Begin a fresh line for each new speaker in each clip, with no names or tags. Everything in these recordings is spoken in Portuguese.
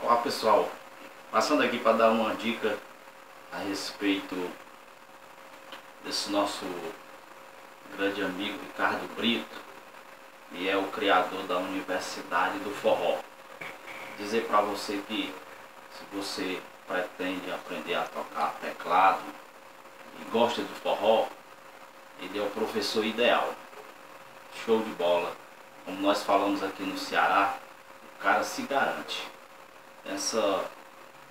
Olá pessoal, passando aqui para dar uma dica a respeito desse nosso grande amigo Ricardo Brito, que é o criador da Universidade do Forró. Dizer para você que se você pretende aprender a tocar teclado e gosta do forró, ele é o professor ideal. Show de bola. Como nós falamos aqui no Ceará, o cara se garante essa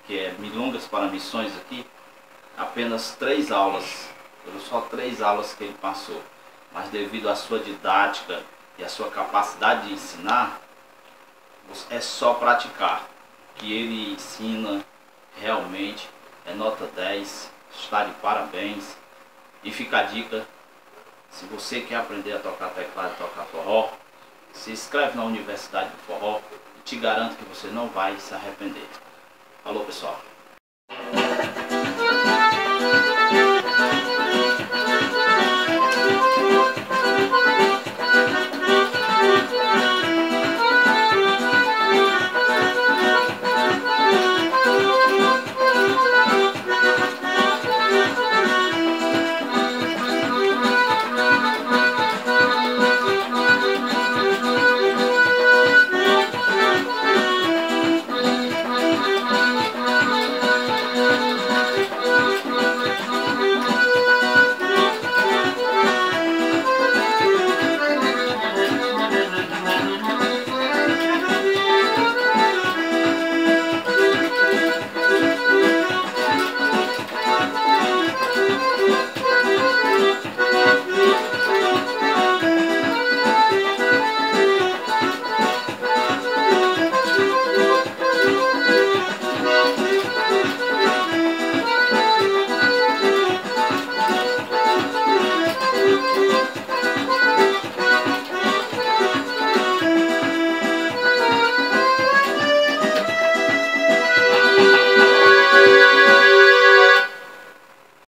que é Milongas para Missões aqui, apenas três aulas, foram só três aulas que ele passou, mas devido à sua didática e à sua capacidade de ensinar, é só praticar, que ele ensina realmente é nota 10, está de parabéns, e fica a dica, se você quer aprender a tocar teclado e tocar forró, se inscreve na Universidade do Forró, te garanto que você não vai se arrepender. Falou, pessoal.